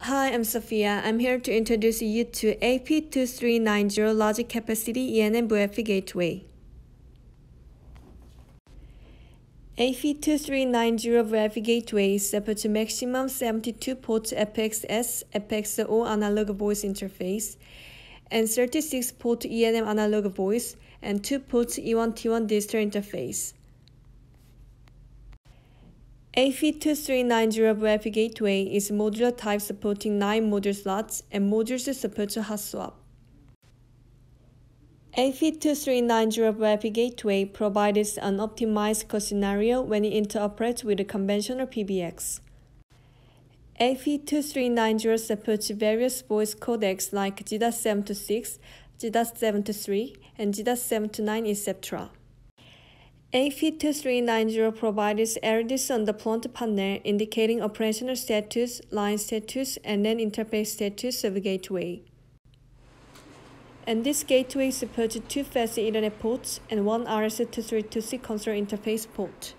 Hi, I'm Sophia. I'm here to introduce you to AP2390 Logic Capacity E&M VoIP Gateway. AP2390 VoIP Gateway supports maximum 72-port FXS, FXO analog voice interface, and 36-port E&M analog voice, and 2-port E1T1 digital interface. AP2390 VoIP Gateway is modular type supporting 9 module slots and modules support hot swap. AP2390 VoIP Gateway provides an optimized cost scenario when it interoperates with a conventional PBX. AP2390 supports various voice codecs like G.726, G.723, and G.729, etc. AP2390 provides LEDs on the front panel indicating operational status, line status, and then interface status of the gateway. And this gateway supports two fast Ethernet ports and one RS-232C console interface port.